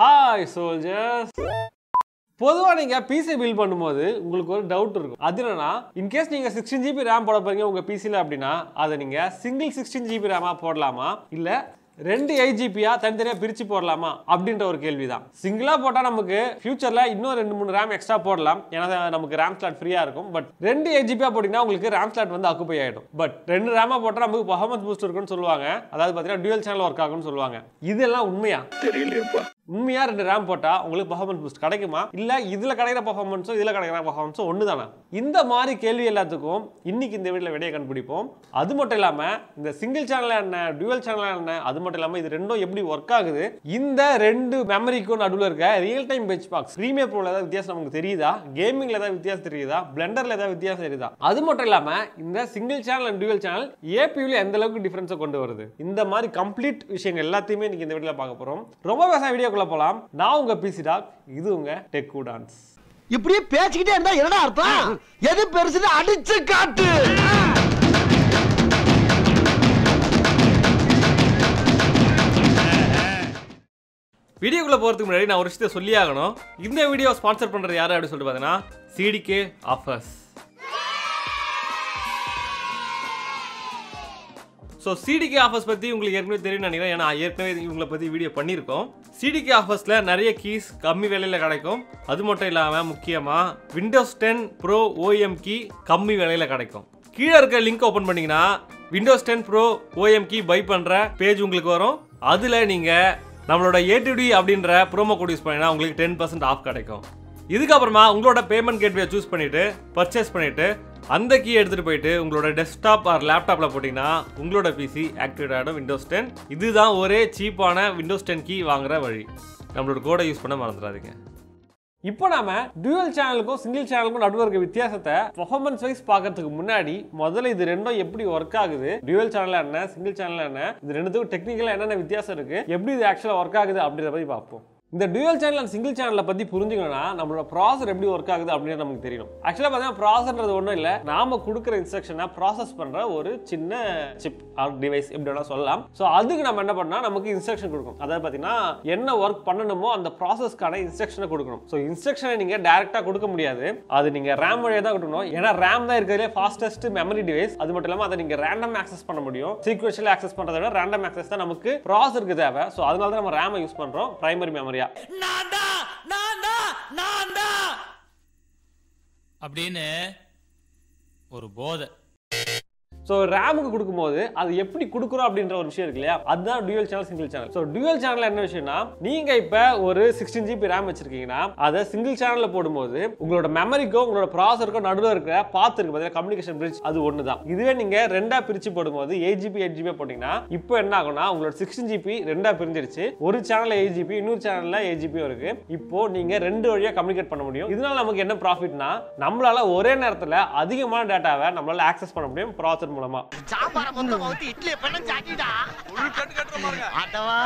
Hi soldiers பொதுவாக நீங்கள் PC bill பண்ணும்போது உங்களுக்கு ஒரு டவுட் இருக்கும். அது என்னன்னா இன்கேஸ் நீங்கள் சிக்ஸ்டீன் ஜிபி ரேம் போட போறீங்க உங்கள் பிசியில் அப்படின்னா அதை நீங்கள் சிங்கிள் சிக்ஸ்டீன் ஜிபி ரேமாக போடலாமா? இல்லை ரெண்டு எயிட் ஜிபியா தனித்தனியாக பிரித்து போடலாமா? அப்படின்ற ஒரு கேள்வி தான் சிங்கிளாக போட்டால் நமக்கு ஃபியூச்சரில் இன்னும் ரெண்டு மூணு ரேம் எக்ஸ்ட்ரா போடலாம். ஏன்னா நமக்கு ரேம் ஸ்லாட் ஃப்ரீயாக இருக்கும். பட் ரெண்டு ஜிபியா போட்டிங்கன்னா உங்களுக்கு ரேம் ஸ்லாட் வந்து அக்குப்பை ஆகிடும் பட் ரெண்டு ரேமாக போட்டால் நமக்கு பர்ஃபார்மன்ஸ் பூஸ்ட் இருக்குன்னு சொல்லுவாங்க. அதாவது பார்த்தீங்கன்னா டியூல் சேனல் ஒர்க் ஆகும்னு சொல்லுவாங்க. இதெல்லாம் உண்மையா? உண்மையா ரெண்டு ரேம் போட்டா உங்களுக்கு பர்ஃபார்மன்ஸ் பூஸ்ட் கிடைக்குமா? இல்ல இதுல கிடைக்கிற பர்ஃபார்மன்ஸும் இதுல கிடைக்கிற பர்ஃபார்மன்ஸும் ஒன்று தானே இந்த மாதிரி கேள்வி எல்லாத்துக்கும் இன்னைக்கு இந்த வீடியோல விடையை கண்டுபிடிப்போம். அது மட்டும் இல்லாம இந்த சிங்கிள் சேனல் என்ன டியூவல் சேனல் என்ன அது மட்டும் இல்லாம இது ரெண்டும் எப்படி ஒர்க் ஆகுது? இந்த ரெண்டு மெமரிக்கும் நடுவில் இருக்க real time bench box Premiere ப்ரோவில் ஏதாவது வித்தியாசம் நமக்கு தெரியுதா? கேமிங்ல ஏதாவது வித்தியாசம் தெரியுதா? பிளண்டரில் ஏதாவது வித்தியாசம் தெரியுதா? அது மட்டும் இல்லாமல் இந்த single channel and dual channel ஏபியூல எந்த அளவுக்கு டிஃபரன்ஸை கொண்டு வருது? இந்த மாதிரி கம்ப்ளீட் விஷயங்கள் எல்லாத்தையுமே இன்னைக்கு இந்த வீடியோவில் பார்க்க போறோம். ரொம்ப பேச வீடியோக்குள்ள போகலாம் நான் உங்க பிசி டாக் இது உங்க டெக் டான்ஸ் இப்படியே பேசிக்கிட்டே இருந்தா என்னடா அர்த்தம்? எது பெருசுன்னு அடிச்சு காட்டு. வீடியோக்குள்ளே போகிறதுக்கு முன்னாடி நான் ஒரு விஷயத்தை சொல்லி ஆகணும். இந்த வீடியோ ஸ்பான்சர் பண்ணுறது யார் அப்படின்னு சொல்லிட்டு பார்த்தீங்கன்னா CDK offers so CDK offers பற்றி உங்களுக்கு ஏற்கனவே தெரியும் நினைக்கிறேன். ஏன்னா ஏற்கனவே இவங்களை பற்றி வீடியோ பண்ணியிருக்கோம். சிடிகே ஆஃபர்ஸில் நிறைய கீஸ் கம்மி விலையில் கிடைக்கும். அது மட்டும் இல்லாமல் முக்கியமாக Windows ten Pro OEM key கம்மி விலையில் கிடைக்கும். கீழே இருக்க லிங்க் ஓப்பன் பண்ணீங்கன்னா Windows ten Pro OEM key buy பண்ணுற பேஜ் உங்களுக்கு வரும். அதில் நீங்கள் நம்மளோட ஏடிடி அப்படின்ற ப்ரோமோ கோட் யூஸ் பண்ணினா உங்களுக்கு டென் பர்சன்ட் ஆஃப் கிடைக்கும். இதுக்கப்புறமா உங்களோட பேமெண்ட் கேட்வே சூஸ் பண்ணிட்டு பர்ச்சேஸ் பண்ணிட்டு அந்த கீ எடுத்துகிட்டு போயிட்டு உங்களோட டெஸ்க்டாப் ஆர் லேப்டாப்பில் போட்டிங்கன்னா உங்களோட பிசி ஆக்டிவேட் ஆகிடும். விண்டோஸ் டென் இதுதான் ஒரே சீப்பான விண்டோஸ் டென் கீ வாங்குற வழி. நம்மளோட கோடை யூஸ் பண்ண மறந்துடாதீங்க. இப்போ நாம டியூவல் சேனலுக்கும் சிங்கிள் சேனலுக்கும் நடுவில் இருக்க வித்தியாசத்தை பர்ஃபார்மன்ஸ் வைஸ் பார்க்கறதுக்கு முன்னாடி முதல்ல இது ரெண்டும் எப்படி ஒர்க் ஆகுது? டியூவல் சேனல் என்ன சிங்கிள் சேனல் என்ன? இது ரெண்டுத்துக்கும் டெக்னிக்கலாக என்னென்ன வித்தியாசம் இருக்கு? எப்படி இது ஆக்சுவலாக ஒர்க் ஆகுது அப்படின்றத பற்றி பார்ப்போம். இந்த டியூவல் சேனல் அண்ட் சிங்கிள் சேனலை பற்றி புரிஞ்சுக்கணும்னா நம்மளோட ப்ராசர் எப்படி ஒர்க் ஆகுது அப்படின்னு நமக்கு தெரியணும். ஆக்சுவலாக பார்த்தீங்கன்னா ப்ராசர்ன்றது ஒன்றும் இல்லை. நாம கொடுக்குற இன்ஸ்ட்ரக்ஷனை ப்ராசஸ் பண்ணுற ஒரு சின்ன சிப் ஆர் டிவைஸ் எப்படி வேணால் சொல்லலாம். ஸோ அதுக்கு நம்ம என்ன பண்ணால் நமக்கு இன்ஸ்ட்ரக்ஷன் கொடுக்கும் அதாவது பார்த்தீங்கன்னா என்ன ஒர்க் பண்ணணுமோ அந்த ப்ராசஸ்க்கான இன்ஸ்ட்ரக்ஷனை கொடுக்கணும். ஸோ இன்ஸ்ட்ரக்ஷனை நீங்கள் டேரெக்டாக கொடுக்க முடியாது. அது நீங்கள் ரேம் வழியாக தான் கொடுக்கணும். ஏன்னா ரேம் தான் இருக்கிறதுலே ஃபாஸ்டஸ்ட் மெமரி டிவைஸ் அது மட்டும் இல்லாமல் அதை நீங்கள் ரேண்டம் ஆக்சஸ் பண்ண முடியும். சீக்வன்ஷியல் ஆக்சஸ் பண்ணுறத விட ரேண்டம் ஆக்சஸ் தான் நமக்கு ப்ராசருக்கு தேவை. ஸோ அதனால தான் நம்ம ரேமை யூஸ் பண்றோம். பிரைமரி மெமரியா அப்படின்னு ஒரு போதை. ஸோ ரேமுக்கு கொடுக்கும்போது அது எப்படி கொடுக்குறோம் அப்படின்ற ஒரு விஷயம் இருக்கு இல்லையா? அதுதான் dual channel single channel so dual channel என்ன விஷயம்னா நீங்க இப்போ ஒரு சிக்ஸ்டீன் ஜிபி ரேம் வச்சிருக்கீங்கன்னா அதை சிங்கிள் சேனல்ல போடும்போது உங்களோட மெமரிக்கோ உங்களோட ப்ராசருக்கோ நடுவில் இருக்கிற பார்த்து இருக்கு பார்த்தீங்கன்னா கம்யூனிகேஷன் பிரிட்ஜ் அது ஒன்று தான் இதுவே நீங்க ரெண்டா பிரிச்சு போடும்போது எயிட் ஜிபி எயிட் ஜிபி போட்டீங்கன்னா இப்போ என்ன ஆகும்னா உங்களோட சிக்ஸ்டீன் ஜிபி ரெண்டா பிரிஞ்சிருச்சு. ஒரு சேனல் எயிட் ஜிபி இன்னொரு சேனல்ல எயிட் ஜிபி இருக்கு. இப்போ நீங்க ரெண்டு வழியா கம்யூனிகேட் பண்ண முடியும். இதனால நமக்கு என்ன ப்ராஃபிட்னா நம்மளால ஒரே நேரத்தில் அதிகமான டேட்டாவை நம்மளால ஆக்சஸ் பண்ண முடியும் ப்ராசர் மூலமா. சாம்பார மொத்தம் ஊத்தி இட்லியை பண்ண சாட்டிடா ஆட்டவா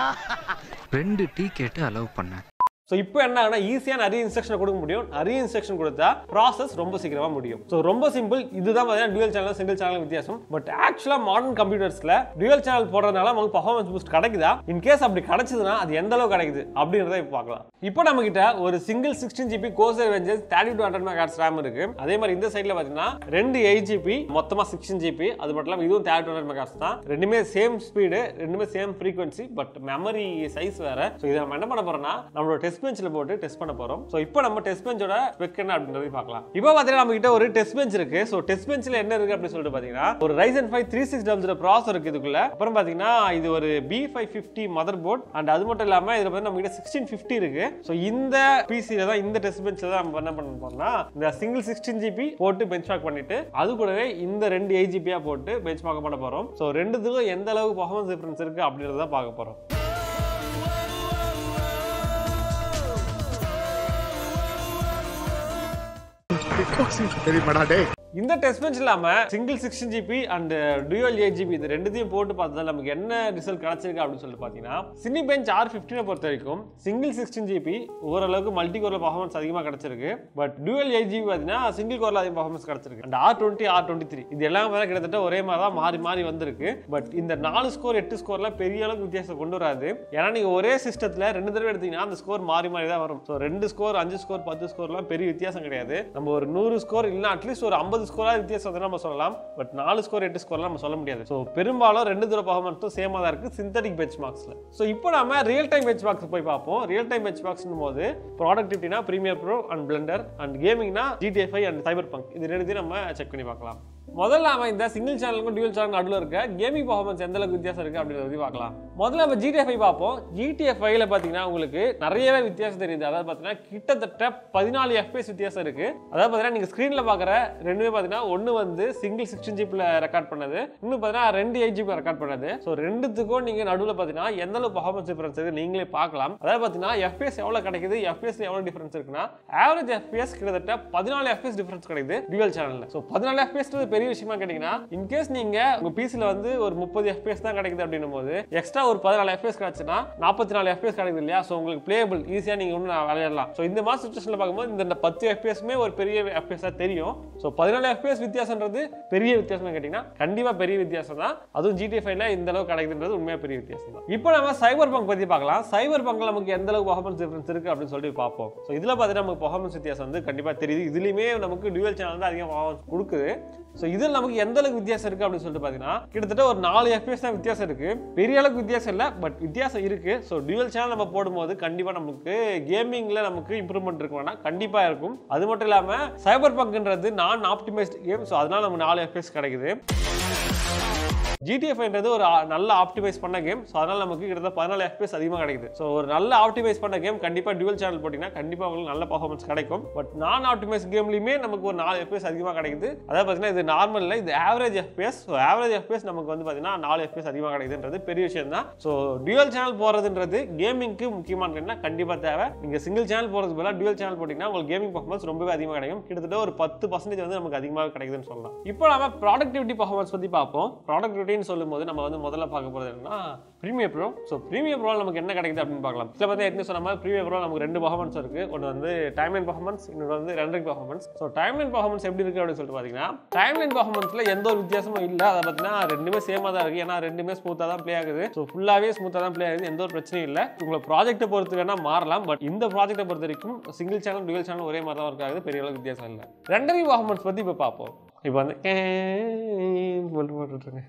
ரெண்டு டீ கேட்டு அலோவ் பண்ணேன். ஸோ இப்போ என்ன ஆகுனா ஈஸியாக நிறைய இன்ஸ்ட்ரக்ஷன் கொடுக்க முடியும். நிறைய இன்ஸ்ட்ரக்ஷன் கொடுத்தா ப்ராசஸ் ரொம்ப சீக்கிரமாக முடியும். ஸோ ரொம்ப சிம்பிள் இதுதான் பார்த்தீங்கன்னா டியூவல் சேனல் சிங்கிள் சேனல் வித்தியாசம். பட் ஆக்சுவலாக மாடர்ன் கம்ப்யூட்டர்ஸில் டியூவல் சேனல் போடுறதுனால நமக்கு பர்ஃபார்மன்ஸ் பூஸ்ட் கிடைக்குதா? இன் கேஸ் அப்படி கிடைச்சதுன்னா அது எந்த அளவுக்கு கிடைக்குது? அப்படின்றத இப்போ பார்க்கலாம். இப்போ நம்ம கிட்ட ஒரு single sixteen GB Corsair Vengeance thirty two hundred megahertz RAM இருக்கு. அதே மாதிரி இந்த சைடில் பார்த்தீங்கன்னா ரெண்டு எயிட் ஜிபி மொத்தமாக சிக்ஸ்டீன் ஜிபி அது மட்டும் இல்லாமல் இதுவும் தேர்ட்டி டூ ஹண்ட்ரட் மெகாட்ஸ் தான். ரெண்டுமே சேம் ஸ்பீடு ரெண்டுமே same frequency but memory size வேற. ஸோ இதை நம்ம என்ன பண்ண போறோம்னா நம்மளோட டெஸ்ட் டெஸ்ட் பெஞ்சில் போட்டு டெஸ்ட் பண்ண போகிறோம் ஸோ இப்போ நம்ம டெஸ்ட் பெஞ்சோட ஸ்பெக் என்ன அப்படின்றதையும் பார்க்கலாம். இப்போ பார்த்தீங்கன்னா நம்ம கிட்ட ஒரு டெஸ்ட் பெஞ்ச் இருக்கு. ஸோ டெஸ்ட் பெஞ்சில் என்ன இருக்கு அப்படின்னு சொல்லிட்டு பார்த்தீங்கன்னா ஒரு Ryzen five three six double processor இருக்கு இதுக்குள்ள. அப்புறம் பார்த்தீங்கன்னா இது ஒரு B five fifty motherboard and அது மட்டும் இல்லாமல் இதில் வந்து நம்ம கிட்ட சிக்ஸ்டீன் ஃபிஃப்டி இருக்கு. ஸோ இந்த பிசியில் தான் இந்த டெஸ்ட் பெஞ்சில் தான் நம்ம என்ன பண்ண போறோம்னா இந்த சிங்கிள் சிக்ஸ்டீன் ஜிபி போட்டு பெஞ்ச் மார்க் பண்ணிட்டு அது கூடவே இந்த ரெண்டு எயிட் ஜிபியாக போட்டு பெஞ்ச் மார்க் பண்ண போகிறோம் ஸோ ரெண்டுத்துக்கும் எந்த அளவுக்கு பர்ஃபார்மன்ஸ் டிஃப்ரென்ஸ் இருக்குது அப்படின்றத பார்க்க போகிறோம் बॉक्सिंग तेरी बड़ा डे இந்த டெஸ்ட் பெஞ்ச் இல்லாமல் single sixteen GB and dual eight GB இது ரெண்டுத்தையும் போட்டு பார்த்தா நமக்கு என்ன ரிசல்ட் கிடைச்சிருக்கு அப்படின்னு சொல்லிட்டு பார்த்தீங்கன்னா சினி பெஞ்ச் ஆர் ஃபிஃப்டினை பொறுத்த வரைக்கும் சிங்கிள் சிக்ஸ்டின் ஜிபி ஓரளவுக்கு மல்டி கோரில் பர்ஃபார்மன்ஸ் அதிகமாக கிடைச்சிருக்கு. பட் டூயல் எயிட் ஜிபி பார்த்தீங்கன்னா சிங்கிள் கோரில் அதிக பர்ஃபார்மன்ஸ் கிடைச்சிருக்கு. And R twenty R twenty three இது எல்லாமே தான் கிட்டத்தட்ட ஒரே மாதிரி தான் மாறி மாறி வந்திருக்கு. பட் இந்த நாலு ஸ்கோர் எட்டு ஸ்கோர்லாம் பெரிய அளவுக்கு வித்தியாசம் கொண்டு வராது. ஏன்னா நீங்கள் ஒரே சிஸ்டத்தில் ரெண்டு தடவை எடுத்தீங்கன்னா அந்த ஸ்கோர் மாறி மாறி தான் வரும். ஸோ ரெண்டு ஸ்கோர் அஞ்சு ஸ்கோர் பத்து ஸ்கோர்லாம் பெரிய வித்தியாசம் கிடையாது. நம்ம ஒரு நூறு ஸ்கோர் இல்லை அட்லீஸ்ட் ஒரு ஐம்பது ஸ்கோராக வித்தியாசம் வந்து நம்ம சொல்லலாம். பட் நாலு ஸ்கோர் எட்டு ஸ்கோர்லாம் நம்ம சொல்ல முடியாது. ஸோ பெரும்பாலும் ரெண்டு தூர பர்ஃபார்மன்ஸும் சேமாக தான் இருக்குது சிந்தட்டிக் பெஞ்ச் மார்க்ஸில் ஸோ இப்போ நம்ம ரியல் டைம் பெஞ்ச் மார்க்ஸ் போய் பார்ப்போம். ரியல் டைம் பெஞ்ச் மார்க்ஸ்னும் போது ப்ராடக்டிவிட்டினா Premiere Pro and Blender and கேமிங்னா ஜிடிஎஃப்ஐ அண்ட் சைபர் பங்க் இது ரெண்டுத்தையும் நம்ம செக் பண்ணி பார்க்கலாம். முதல்ல நம்ம இந்த சிங்கிள் சேனலுக்கும் டியூல் சேனல் நடுவில் இருக்க கேமிங் பர்ஃபார்மன்ஸ் எந்த அளவுக்கு வித்தியாசம் இருக்குது அப்படின்றத பத்தி பார்க்கலாம். முதல்ல நம்ம ஜிடிஎஃப்ஐ பார்ப்போம். ஜிடிஎஃப்ஐல பார்த்தீங்கன்னா உங்களுக்கு நிறையவே வித்தியாசம் தெரியுது. அதாவது பார்த்தீங்கன்னா கிட்டத்தட்ட பதினாலு எஃப்பிஎஸ் வித்தியாசம் இருக்கு. அதாவது பார்த்தீங்கன்னா நீங்கள் ஸ்க்ரீனில் பார்க்குற ரெண்டுமே பார்த்தீங்கன்னா ஒன்று வந்து சிங்கிள் சிக்ஸ்டின் ஜிபியில் ரெக்கார்ட் பண்ணது. இன்னும் பார்த்தீங்கன்னா ரெண்டு எயிட் ஜிபி ரெக்கார்ட் பண்ணது. ஸோ ரெண்டுத்துக்கும் நீங்கள் நடுவில் பார்த்தீங்கன்னா எந்த அளவு பர்ஃபார்மன்ஸ் டிஃபரன்ஸ் இருக்குது நீங்களே பார்க்கலாம். அதாவது பார்த்தீங்கன்னா எஃப்எஸ் எவ்வளோ கிடைக்குது எஃப்எஸ்ல எவ்வளோ டிஃபரன்ஸ் இருக்குன்னா ஆவரேஜ் எஃப்எஸ் கிட்டத்தட்ட பதினாலு எஃப்எஸ் டிஃபரன்ஸ் கிடைக்குது டியூவல் சேனலில் ஸோ பதினாலு எஃப்பிஎஸ் பெரிய விஷயமா கேட்டிங்கன்னா இன்கேஸ் நீங்கள் உங்கள் பிசியில் வந்து ஒரு முப்பது எஃப்எஸ் தான் கிடைக்குது அப்படின்னும் போது எக்ஸ்ட்ரா ஒரு பதினாலு எஃப்எஸ் கிடைச்சுன்னா நாற்பத்தி நாலு எஃப்எஸ் கிடைக்குது இல்லையா? ஸோ உங்களுக்கு பிளேபிள் ஈஸியாக நீங்கள் ஒன்று விளையாடலாம். ஸோ இந்த மாதிரி சுச்சுவேஷன்ல பார்க்கும்போது இந்த பத்து எஃப்எஸ்மே ஒரு பெரிய எஃப்பிஎஸ் தெரியும். ஸோ பதினாலு எஃப்பிஎஸ் வித்தியாசம்ன்றது பெரிய வித்தியாசம் கேட்டிங்கன்னா கண்டிப்பாக பெரிய வித்தியாசம் தான். அதுவும் ஜிடிஎஃப்ஐல இந்த அளவுக்கு கிடைக்குதுன்றது உண்மையாக பெரிய வித்தியாசம் தான். இப்போ நம்ம சைபர் பங்க் பற்றி பார்க்கலாம். சைபர் பங்கில் நமக்கு எந்த அளவுக்கு பர்ஃபார்மன்ஸ் டிஃபரன்ஸ் இருக்கு அப்படின்னு சொல்லி பார்ப்போம். ஸோ இதில் பார்த்தீங்கன்னா நமக்கு பர்ஃபார்மன்ஸ் வித்தியாசம் வந்து கண்டிப்பாக தெரியுது. இதுலையுமே நமக்கு டியூவல் சேனல் வந்து அதிகமாக பர்ஃபார்மன்ஸ் கொடுக்குது. ஸோ இதில் நமக்கு எந்த அளவுக்கு வித்தியாசம் இருக்கு அப்படின்னு சொல்லிட்டு பார்த்தீங்கன்னா கிட்டத்தட்ட ஒரு நாலு எஃப்எஸ் தான் வித்தியாசம் இருக்குது பெரிய அளவுக்கு வித்தியாசம் இல்லை பட் வித்தியாசம் இருக்கு. ஸோ டியூவல் சேனல் நம்ம போடும்போது கண்டிப்பாக நமக்கு கேமிங்கில் நமக்கு இம்ப்ரூவ்மெண்ட் இருக்கும் வேணா கண்டிப்பாக இருக்கும். அது மட்டும் இல்லாமல் சைபர் பங்க்ன்றது நான் ஆப்டிமைஸ்ட் கேம் ஸோ அதனால் நமக்கு நாலு எஃபிஎஸ் கிடைக்குது. ஜிடிஎஃப்ன்றது ஒரு நல்ல ஆப்டிமைஸ் பண்ண கேம் ஸோ அதனால் நமக்கு கிட்டத்தட்ட பதினாலு எஃபிஎஸ் அதிகமாக கிடைக்குது. ஸோ ஒரு நல்ல ஆப்டிமைஸ் பண்ண கேம் கண்டிப்பாக டியூவல் சேனல் போட்டிங்கன்னா கண்டிப்பாக உங்களுக்கு நல்ல பர்ஃபார்மன்ஸ் கிடைக்கும். பட் நான் ஆப்டிமைஸ் கேம்லையுமே நமக்கு ஒரு நாலு எஃபிஎஸ் அதிகமாக கிடைக்குது. அதாவது பார்த்தீங்கன்னா இது நார்மல் இல்லை இது average FPS so average FPS நமக்கு வந்து பார்த்தீங்கன்னா நாலு எஃபிஎஸ் அதிகமாக கிடைக்குதுன்றது பெரிய விஷயம் தான் ஸோ டியூவல் சேனல் போகிறதுன்றது கேமிங்க்கு முக்கியமான கண்டிப்பாக தேவை. நீங்கள் சிங்கிள் சேனல் போகிறது பதிலாக டியூவல் சேனல் போட்டிங்கன்னா உங்களுக்கு கேமிங் பர்ஃபார்மன்ஸ் ரொம்பவே அதிகமாக கிடைக்கும். கிட்டத்தட்ட ஒரு பத்து பர்சன்டேஜ் வந்து நமக்கு அதிகமாக கிடைக்குதுன்னு சொல்லலாம். இப்போ நம்ம ப்ராடக்டிவிட்டி பர்ஃபார்மன்ஸ் பற்றி பார்ப்போம். அப்படின்னு சொல்லும்போது நம்ம வந்து முதல்ல பார்க்க போகிறது என்னன்னா Premiere Pro so Premiere Pro நமக்கு என்ன கிடைக்குது அப்படின்னு பார்க்கலாம் இதில் பார்த்து ஏற்கனவே சொன்ன மாதிரி ப்ரீமியர் ப்ரோ நமக்கு ரெண்டு பர்ஃபார்மன்ஸ் இருக்குது ஒன்று வந்து டைம் லைன் பர்ஃபார்மன்ஸ் இன்னொன்று வந்து rendering performance so timeline performance எப்படி இருக்குது அப்படின்னு சொல்லிட்டு பார்த்தீங்கன்னா டைம் லைன் பர்ஃபார்மன்ஸில் எந்த ஒரு வித்தியாசமும் இல்லை அதை பார்த்தீங்கன்னா ரெண்டுமே சேமாக தான் இருக்குது ஏன்னா ரெண்டுமே ஸ்மூத்தாக தான் ப்ளே ஆகுது ஸோ ஃபுல்லாகவே ஸ்மூத்தாக தான் ப்ளே ஆகுது எந்த ஒரு பிரச்சனையும் இல்லை உங்களை ப்ராஜெக்ட்டை பொறுத்து வேணால் மாறலாம் பட் இந்த ப்ராஜெக்ட்டை பொறுத்த வரைக்கும் சிங்கிள் சேனல் டுவல் சேனல் ஒரே மாதிரி தான் ஒர்க் ஆகுது பெரிய அளவுக்கு வித்தியாசம் இல்லை ரெண்டரிங் பர்ஃபார்மன்ஸ் பற்றி இப்போ பார்ப்போம் இப்போ வந்து போட்டு போட்டுருங்க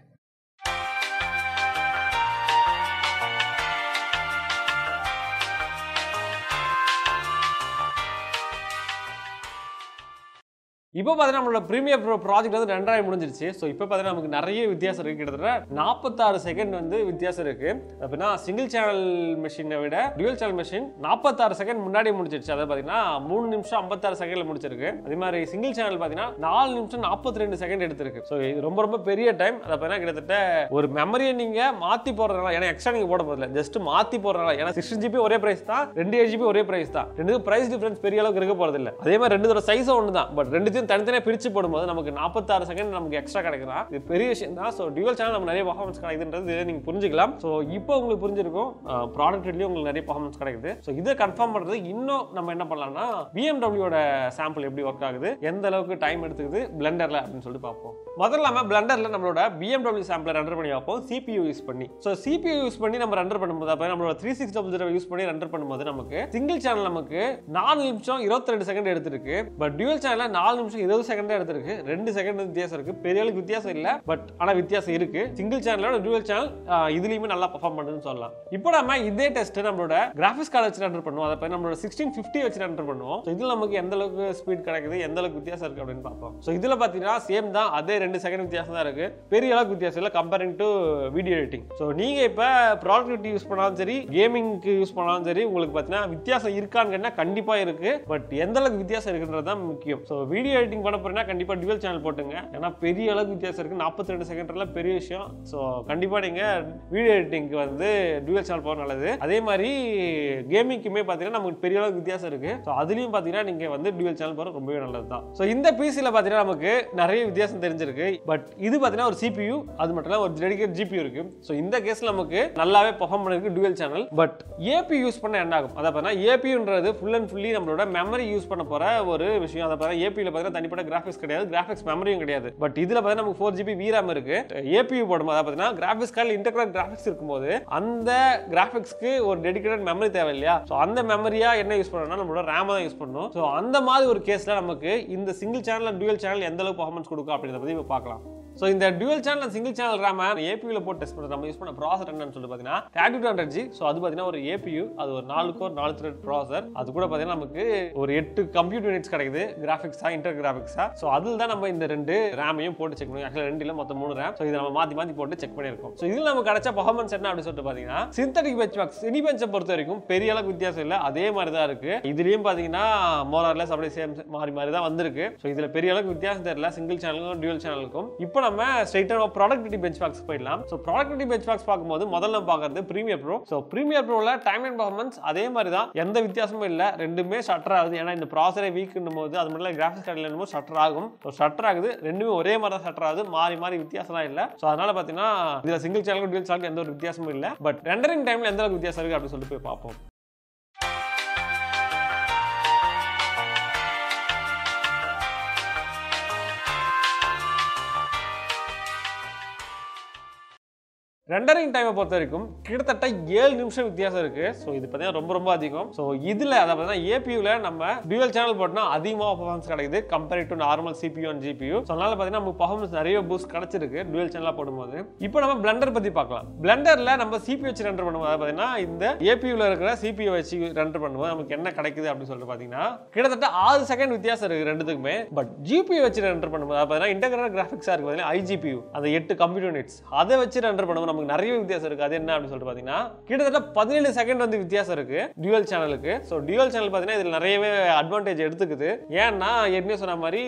இப்போ பார்த்தீங்கன்னா நம்மளோட ப்ரீமியர் ப்ரோ ப்ராஜெக்ட் வந்து ரெண்டாயிரம் முடிஞ்சிருச்சு. ஸோ இப்போ பார்த்தீங்கன்னா நமக்கு நிறைய வித்தியாசம் இருக்குது கிட்டத்தட்ட நாற்பத்தாறு செகண்ட் வந்து வித்தியாசம் இருக்குது அப்படின்னா சிங்கிள் சேனல் மிஷினை விட டியூல் சேனல் மெஷின் நாற்பத்தாறு செகண்ட் முன்னாடி முடிஞ்சிருச்சு. அதை பார்த்தீங்கன்னா மூணு நிமிஷம் ஐம்பத்தாறு செகண்டில் முடிச்சிருக்கு. அதே மாதிரி சிங்கிள் சேனல் பார்த்தீங்கன்னா நாலு நிமிஷம் நாற்பத்தி ரெண்டு செகண்ட் எடுத்திருக்கு. ஸோ இது ரொம்ப ரொம்ப பெரிய டைம் அதை பார்த்தீங்கன்னா கிட்டத்தட்ட ஒரு மெமரியை நீங்கள் மாற்றி போடுறதுனால ஏன்னா எக்ஸ்ட்ரா நீங்கள் போட போதில்ல ஜஸ்ட் மாற்றி போடுறதுனால. ஏன்னா சிக்ஸ்டின் ஜிபி ஒரே பிரைஸ் தான் ரெண்டு ஏழு ஜிபி ஒரே பிரைஸ் தான். ரெண்டு பிரைஸ் டிஃப்ரென்ஸ் பெரிய அளவுக்கு இருக்க போகிறதில்ல அதே மாதிரி ரெண்டு தடவை சைஸும் ஒன்று தான் பட் ரெண்டுத்தையும் தனித்தனியாக பிரித்து போடும்போது நமக்கு நாற்பத்தாறு செகண்ட் நமக்கு எக்ஸ்ட்ரா கிடைக்கலாம் இது பெரிய விஷயம் தான். ஸோ டியூவல் சேனல் நம்ம நிறைய பர்ஃபார்மன்ஸ் கிடைக்குதுன்றது இதை நீங்கள் புரிஞ்சுக்கலாம். ஸோ இப்போ உங்களுக்கு புரிஞ்சிருக்கும் ப்ராடக்ட்லேயும் உங்களுக்கு நிறைய பர்ஃபார்மன்ஸ் கிடைக்குது. ஸோ இதை கன்ஃபார்ம் பண்ணுறது இன்னும் நம்ம என்ன பண்ணலாம்னா பிஎம்டபிள்யூட சாம்பிள் எப்படி ஒர்க் ஆகுது எந்த அளவுக்கு டைம் எடுத்துக்குது பிளண்டரில் அப்படின்னு சொல்லிட்டு பார்ப்போம். முதல்ல நம்ம பிளண்டரில் நம்மளோட பிஎம்டபிள்யூ சாம்பிளை ரெண்டர் பண்ணி பார்ப்போம். சிபியூ யூஸ் பண்ணி. ஸோ சிபியூ யூஸ் பண்ணி நம்ம ரெண்டர் பண்ணும்போது அப்போ நம்மளோட three six double zero use பண்ணி ரெண்டர் பண்ணும்போது நமக்கு சிங்கிள் சேனல் நமக்கு நாலு நிமிஷம் இருபத்தி ரெண்டு செகண்ட் எடுத்துருக்கு. பட் டியூவல் சேனலில் நாலு நிமிஷம் இருபது செகண்ட் தான் எடுத்திருக்கு. ரெண்டு செகண்ட் வித்தியாசம் இருக்கு. பெரிய அளவுக்கு வித்தியாசம் இல்லை பட் ஆனால் வித்தியாசம் இருக்கு. சிங்கிள் சேனலோட டூவல் சேனல் இதுலயுமே நல்லா பர்ஃபார்ம் பண்ணுதுன்னு சொல்லலாம். இப்போ நம்ம இதே டெஸ்ட் நம்மளோட கிராஃபிக்ஸ் கார்டு வச்சு ரெண்டர் பண்ணுவோம். அதை நம்மளோட சிக்ஸ்டீன் ஃபிஃப்டி வச்சு ரெண்டர் பண்ணுவோம். இதுல இதில் நமக்கு எந்த அளவுக்கு ஸ்பீட் கிடைக்குது எந்த அளவுக்கு வித்தியாசம் இருக்கு அப்படின்னு பார்ப்போம். ஸோ இதில் பார்த்தீங்கன்னா சேம் தான். அதே ரெண்டு செகண்ட் வித்தியாசம் தான் இருக்கு. பெரிய அளவுக்கு வித்தியாசம் இல்லை comparing to video editing so நீங்கள் இப்போ ப்ராடக்டிவிட்டி யூஸ் பண்ணாலும் சரி கேமிங்க்கு யூஸ் பண்ணாலும் சரி உங்களுக்கு பார்த்தீங்கன்னா வித்தியாசம் இருக்கான்னு கேட்டால் கண்டிப்பாக இருக்கு. பட் எந்த அளவுக்கு வித்தியாசம் இருக்குன்றது தான் முக்கியம். ஸோ வீடியோ எடிட்டிங் பண்ண போறீங்கன்னா கண்டிப்பா டுவல் சேனல் போட்டுங்க. ஏன்னா பெரிய அளவுக்கு வித்தியாசம் இருக்கு. நாற்பத்தி ரெண்டு செகண்ட்ல பெரிய விஷயம். ஸோ கண்டிப்பா நீங்க வீடியோ எடிட்டிங்க்கு வந்து டுவல் சேனல் போக நல்லது. அதே மாதிரி கேமிங்க்குமே பார்த்தீங்கன்னா நமக்கு பெரிய அளவுக்கு வித்தியாசம் இருக்கு. ஸோ அதுலயும் பார்த்தீங்கன்னா நீங்க வந்து டுவல் சேனல் போகிற ரொம்பவே நல்லது தான் ஸோ இந்த பிசியில் பார்த்தீங்கன்னா நமக்கு நிறைய வித்தியாசம் தெரிஞ்சிருக்கு. பட் இது பார்த்தீங்கன்னா ஒரு சிபியூ அது மட்டும் இல்ல ஒரு டெடிகேட் ஜிபியூ இருக்கு. ஸோ இந்த கேஸில் நமக்கு நல்லாவே பர்ஃபார்ம் பண்ணிருக்கு dual channel but AP use பண்ண என்ன ஆகும்? அதை பார்த்தீங்கன்னா ஏபின்றது ஃபுல் அண்ட் ஃபுல்லி நம்மளோட மெமரி யூஸ் பண்ண போற ஒரு விஷயம். அதை பார்த்தா ஏபியில் பார்த்தீங்கன்னா தனிப்பட்ட கிராஃபிக்ஸ் கிடையாது. கிராஃபிக்ஸ் மெமரியும் கிடையாது. பட் இதுல பார்த்தீங்கன்னா நமக்கு ஃபோர் ஜிபி வீராம் இருக்கு. ஏபியூ போடும்போது பார்த்தீங்கன்னா கிராஃபிக்ஸ் கார்டு இன்டர்கிரேட் கிராஃபிக்ஸ் இருக்கும்போது அந்த கிராஃபிக்ஸ்க்கு ஒரு டெடிகேட்டட் மெமரி தேவை இல்லையா? ஸோ அந்த மெமரியா என்ன யூஸ் பண்ணணும்னா நம்மளோட ரேம் தான் யூஸ் பண்ணணும். ஸோ அந்த மாதிரி ஒரு கேஸ்ல நமக்கு இந்த சிங்கிள் சேனல் டூயல் சேனல் எந்த அளவுக்கு பர்ஃபார்மன்ஸ் கொடுக்கும் அப்படின்றத பத்தி இப்போ பார்க்கலாம். ஸோ இந்த dual channel single channel RAM ஏபியூல போட்டு டெஸ்ட் பண்ணுறது நம்ம யூஸ் பண்ண ப்ராசர் என்னன்னு சொல்லிட்டு பார்த்தீங்கன்னா thirty two hundred G so அது பார்த்தீங்கன்னா ஒரு ஏபியூ அது ஒரு நாலு கோர் நாலு த்ரெட் ப்ராசர் அது கூட பார்த்தீங்கன்னா நமக்கு ஒரு எட்டு கம்ப்யூட்டர் யூனிட்ஸ் கிடைக்குது கிராஃபிக்ஸா இன்டர் கிராஃபிக்ஸா ஸோ அதில் தான் நம்ம இந்த ரெண்டு ரேமையும் போட்டு செக் பண்ணுவோம் ஆக்சுவலாக ரெண்டு இல்லை மொத்தம் மூணு ரேம் ஸோ இதை நம்ம மாற்றி மாற்றி போட்டு செக் பண்ணியிருக்கோம். ஸோ இதில் நம்ம கிடைச்ச பர்ஃபார்மன்ஸ் என்ன அப்படின்னு சொல்லிட்டு பார்த்தீங்கன்னா சிந்தட்டிக் பெஞ்ச் மார்க் சினி பெஞ்சை பொறுத்த வரைக்கும் பெரிய அளவுக்கு வித்தியாசம் இல்லை. அதே மாதிரி தான் இருக்கு. இதுலேயும் பார்த்தீங்கன்னா மோரார்லெஸ் அப்படியே சேம் மாறி மாதிரி தான் வந்திருக்கு. ஸோ இதில் பெரிய அளவுக்கு வித்தியாசம் தெரியல. சிங்கிள் சேனலுக்கும் டியூல் சேனலுக்கும் இப்போ நம்ம ஸ்ட்ரைட்டாக ப்ராடக்டிவிட்டி பெஞ்ச் மார்க்ஸ் போயிடலாம். ஸோ ப்ராடக்டிவிட்டி பெஞ்ச் மார்க்ஸ் பார்க்கும்போது முதல்ல பார்க்குறது ப்ரீமியர் ப்ரோ ஸோ ப்ரீமியர் ப்ரோவில் டைம் அண்ட் பர்ஃபார்மன்ஸ் அதே மாதிரி தான் எந்த வித்தியாசமும் இல்லை. ரெண்டுமே ஷட்டர் ஆகுது. ஏன்னா இந்த ப்ராசரே வீக்குன்னும் போது அது மட்டும் இல்லை கிராஃபிக்ஸ் கார்டில் போது ஷட்டர் ஆகும். ஸோ ஷட்டர் ஆகுது. ரெண்டுமே ஒரே மாதிரி தான் ஷட்டர் ஆகுது. மாறி மாறி வித்தியாசம்லாம் இல்லை. ஸோ அதனால பார்த்தீங்கன்னா இதில் சிங்கிள் சேனலுக்கும் டியூல் சேனலுக்கும் எந்த ஒரு வித்தியாசமும் இல்லை. பட் ரெண்டரிங் டைமில் எந்த அளவுக்கு வித்தியாசம் இருக்குது அப்படின்னு சொல்லிட்டு போய் பார்ப்போம். ரெண்டரிங் டைமை பொறுத்த வரைக்கும் கிட்டத்தட்ட ஏழு நிமிஷம் வித்தியாசம் இருக்கு. ஸோ இது பார்த்தீங்கன்னா ரொம்ப ரொம்ப அதிகம். ஸோ இதில் அதை பார்த்தீங்கன்னா ஏபியூவில் நம்ம டியூவல் சேனல் போட்டோம்னா அதிகமாக பர்ஃபார்மன்ஸ் கிடைக்குது compare to normal CPU and GPU so அதனால பார்த்தீங்கன்னா நமக்கு பர்ஃபார்மன்ஸ் நிறைய பூஸ்ட் கிடைச்சிருக்கு டியூவல் சேனலாக போடும்போது. இப்போ நம்ம பிளண்டர் பற்றி பார்க்கலாம். பிளண்டரில் நம்ம சிபியூ வச்சு ரெண்டர் பண்ணும்போது பார்த்தீங்கன்னா இந்த ஏபியூவில் இருக்கிற சிபியூ வச்சு ரெண்டர் பண்ணும்போது நமக்கு என்ன கிடைக்குது அப்படின்னு சொல்லிட்டு பார்த்தீங்கன்னா கிட்டத்தட்ட ஆறு செகண்ட் வித்தியாசம் இருக்குது ரெண்டுத்துக்குமே. பட் ஜிபியூ வச்சு ரெண்டர் பண்ணும்போது பார்த்தீங்கன்னா இன்டகிரேட் கிராஃபிக்ஸாக இருக்குது பார்த்தீங்கன்னா ஐஜிபியூ அந்த எட்டு கம்ப்யூட்டர் யூனிட்ஸ் அதை வச்சு ரெண்டர் பண்ணும்போது நமக்கு நிறைய வித்தியாசம் இருக்குது அது என்ன அப்படின்னு சொல்லிட்டு பார்த்தீங்கன்னா கிட்டத்தட்ட பதினேழு செகண்ட் வந்து வித்தியாசம் இருக்கு டியூவல் சேனலுக்கு ஸோ டியூவல் சேனல் பார்த்தீங்கன்னா இதில் நிறையவே அட்வான்டேஜ் எடுத்துக்குது. ஏன்னா ஏற்கனவே சொன்ன மாதிரி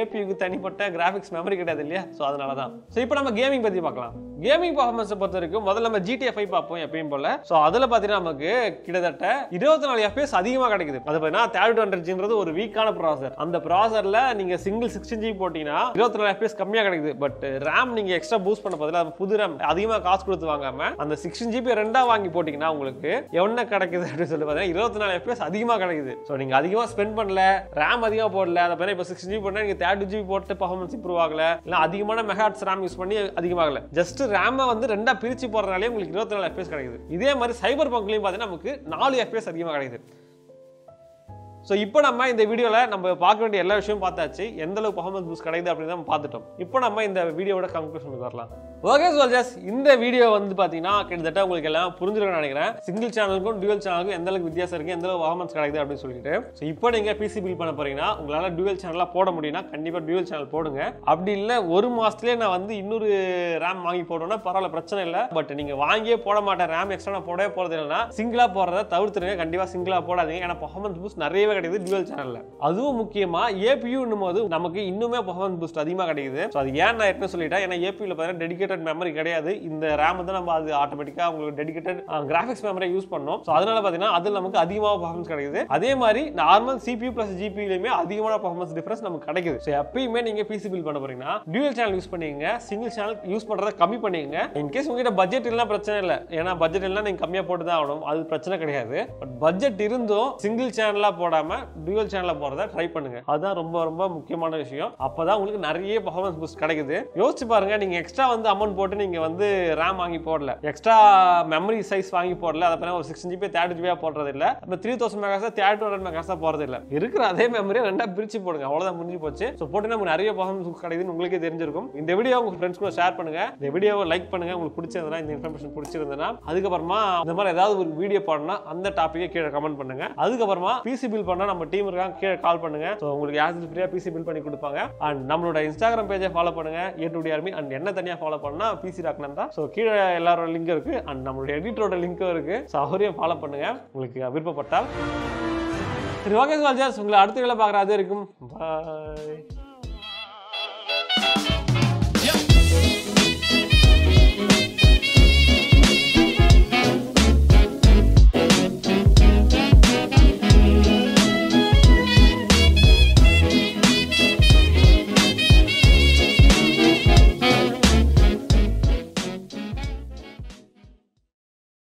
ஏபிக்கு தனிப்பட்ட கிராஃபிக்ஸ் மெமரி கிடையாது இல்லையா? ஸோ அதனால தான் ஸோ இப்போ நம்ம கேமிங் பற்றி பார்க்கலாம். கேமிங் பர்ஃபார்மன்ஸை பொறுத்த வரைக்கும் முதல்ல நம்ம ஜிடிஎஃப் ஃபைவ் பார்ப்போம் எப்பயும் போல. ஸோ அதில் பார்த்தீங்கன்னா நமக்கு கிட்டத்தட்ட இருபத்தி நாலு எஃப்எஸ் அதிகமாக கிடைக்குது. அது பார்த்தீங்கன்னா தேர்ட் ஹண்ட்ரட் ஜின்றது ஒரு வீக்கான ப்ராசர் அந்த ப்ராசரில் நீங்கள் சிங்கிள் சிக்ஸ்டின் ஜி போட்டிங்கன்னா இருபத்தி நாலு எஃப்எஸ் கம்மியாக கிடைக்குது. பட் ரேம் நீங்கள் எக்ஸ்ட்ரா பூஸ்ட் பண்ண பதில் அது புது ரேம் அதிகமாக காசு கொடுத்து வாங்காம அந்த சிக்ஸ்டின் ஜிபி ரெண்டா வாங்கி போட்டிங்கன்னா உங்களுக்கு என்ன கிடைக்குது அப்படின்னு சொல்லி பார்த்தீங்கன்னா இருபத்தி நாலு எஃப்எஸ் அதிகமாக கிடைக்குது. ஸோ நீங்கள் அதிகமாக ஸ்பெண்ட் பண்ணல ரேம் அதிகமாக போடல அதை பார்த்தா இப்போ சிக்ஸ்டின் ஜிபி போட்டால் நீங்கள் தேர்ட்டி ஜிபி போட்டு பர்ஃபார்மன்ஸ் இம்ப்ரூவ் ஆகல. இல்லை அதிகமான மெகாட்ஸ் ரேம் யூஸ் பண்ணி அதிகமாகல. ஜஸ்ட் ரேமை வந்து ரெண்டா பிரித்து போடுறதுனாலே உங்களுக்கு இருபத்தி நாலு எஃப்எஸ் கிடைக்குது. இதே மாதிரி சைபர் பங்க்லையும் பார்த்தீங்கன்னா நமக்கு நாலு எஃப்எஸ் அதிகமாக கிடைக்குது. ஸோ இப்போ நம்ம இந்த வீடியோவில் நம்ம பார்க்க வேண்டிய எல்லா விஷயமும் பார்த்தாச்சு. எந்த அளவுக்கு பர்ஃபார்மன்ஸ் பூஸ்ட் கிடைக்குது அப்படின்னு நம்ம பார்த்துட்டோம். இப்போ நம்ம இந்த வீடியோவோட கன்க்ளூஷனுக்கு வரலாம். ஓகே சோல்ஜர்ஸ் இந்த வீடியோ வந்து பார்த்தீங்கன்னா கிட்டத்தட்ட உங்களுக்கு எல்லாம் புரிஞ்சிருக்கும்னு நினைக்கிறேன். சிங்கிள் சேனலுக்கும் டியூவல் சேனலுக்கும் எந்த அளவுக்கு வித்தியாசம் இருக்குது எந்த அளவுக்கு பர்ஃபார்மன்ஸ் கிடைக்குது அப்படின்னு சொல்லிட்டு. ஸோ இப்போ நீங்கள் பிசி பில் பண்ண போறீங்கன்னா உங்களால் டியூவல் சேனலாக போட முடியும்னா கண்டிப்பாக டியூவல் சேனல் போடுங்க. அப்படி இல்லை ஒரு மாதத்துலேயே நான் வந்து இன்னொரு ரேம் வாங்கி போட்டோம்னா பரவாயில்ல பிரச்சனை இல்லை. பட் நீங்கள் வாங்கியே போட மாட்டேன் ரேம் எக்ஸ்ட்ரா நான் போடவே போகிறது இல்லைன்னா சிங்கிளாக போடுறத தவிர்த்துருங்க. கண்டிப்பாக சிங்கிளாக போடாதீங்க. ஏன்னா பர்ஃபார்மன்ஸ் பூஸ்ட் நிறையவே கிடைக்குது டியூவல் சேனலில் அதுவும் முக்கியமாக ஏபியூன்னும் போது நமக்கு இன்னுமே பர்ஃபார்மன்ஸ் பூஸ்ட் அதிகமாக கிடைக்குது. ஸோ அது ஏன் நான் என்ன சொல்லிட்டேன். ஏன்னா ஏபியூவில் பார்த்தீங்கன்னா டெடிகேட்டட் மெமரி கிடையாது. இந்த ரேம் வந்து நம்ம அது ஆட்டோமேட்டிக்காக உங்களுக்கு டெடிகேட்டட் கிராஃபிக்ஸ் மெமரி யூஸ் பண்ணோம். ஸோ அதனால பார்த்தீங்கன்னா அதில் நமக்கு அதிகமாக பர்ஃபார்மன்ஸ் கிடைக்குது. அதே மாதிரி நார்மல் சிபியூ ப்ளஸ் ஜிபியிலுமே அதிகமான பர்ஃபார்மன்ஸ் டிஃபரன்ஸ் நமக்கு கிடைக்குது. ஸோ எப்பயுமே நீங்கள் பிசி பில் பண்ண போறீங்கன்னா டியூல் சேனல் யூஸ் பண்ணிங்க சிங்கிள் சேனல் யூஸ் பண்ணுறதை கம்மி பண்ணிங்க இன்கேஸ் உங்ககிட்ட பட்ஜெட் இல்லைனா பிரச்சனை இல்லை. ஏன்னா பட்ஜெட் இல்லைனா நீங்கள் கம்மியாக போட்டு தான் ஆகணும். அது பிரச்சனை கிடையாது. பட் பட்ஜெட் இருந்தும் சிங்கிள் சேனலாக போடாமல் டியூல் சேனலில் போகிறத ட்ரை பண்ணுங்க. அதுதான் ரொம்ப ரொம்ப முக்கியமான விஷயம். அப்போ தான் உங்களுக்கு நிறைய பர்ஃபார்மன்ஸ் பூஸ்ட் கிடைக்குது. யோசிச்சு பாருங்க நீங்கள் எக்ஸ்ட்ரா வந்து அமௌண்ட் போட்டு நீங்கள் வந்து ரேம் வாங்கி போடல. எக்ஸ்ட்ரா மெமரி சைஸ் வாங்கி போடல. அதை பண்ண ஒரு சிக்ஸ் ஜிபி தேர்ட்டி ஜிபியா போடுறது இல்லை நம்ம three thousand megahertz thirty hundred மெகாஸாக போகிறது இல்லை இருக்கிற அதே மெமரியை ரெண்டா பிரித்து போடுங்க. அவ்வளோதான் முடிஞ்சு போச்சு. ஸோ போட்டு நமக்கு நிறைய பர்ஃபார்மன்ஸ் கிடைக்குதுன்னு உங்களுக்கே தெரிஞ்சிருக்கும். இந்த வீடியோ உங்கள் ஃப்ரெண்ட்ஸ் கூட ஷேர் பண்ணுங்க. இந்த வீடியோவை லைக் பண்ணுங்கள் உங்களுக்கு பிடிச்சிருந்தா இந்த இன்ஃபர்மேஷன் பிடிச்சிருந்தனா அதுக்கப்புறமா இந்த மாதிரி ஏதாவது ஒரு வீடியோ போடணும்னா அந்த டாப்பிக்கை கீழே கமெண்ட் பண்ணுங்க. அதுக்கப்புறமா பிசி பில் பண்ணால் நம்ம டீம் இருக்காங்க கீழே கால் பண்ணுங்க. ஸோ உங்களுக்கு யாருக்கு ஃப்ரீயாக பிசி பில் பண்ணி கொடுப்பாங்க. அண்ட் நம்மளோட இன்ஸ்டாகிராம் பேஜை ஃபாலோ பண்ணுங்க. ஏ டு ஆர்மி அண்ட் என்ன தனியாக ஃபாலோ பண்ணால் பிசி ராக்னன் தான். ஸோ கீழே எல்லாரோட லிங்கும் இருக்குது அண்ட் நம்மளுடைய எடிட்டரோட லிங்கும் இருக்குது ஸோ அவரையும் ஃபாலோ பண்ணுங்கள் உங்களுக்கு விருப்பப்பட்டால். சரி ஓகே சுவாஜாஸ் உங்களை அடுத்த வேலை பார்க்குற அது இருக்கும். பாய்